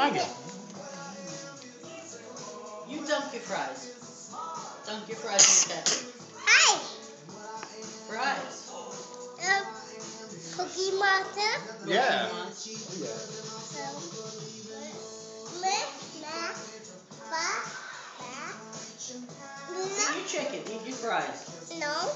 Thank you. You dunk your fries. Dunk your fries in the ketchup. Hi, Fries. um, Cookie Monster. Yeah. Come on. Um, meh, meh, ba, ba. Eat your chicken. Eat your fries. No, I